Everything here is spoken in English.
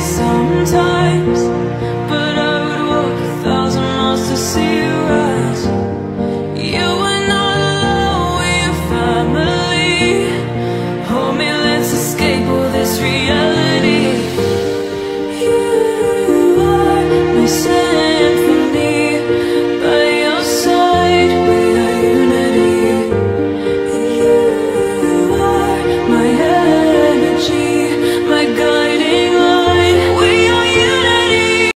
sometimes But I would walk a thousand miles to see you right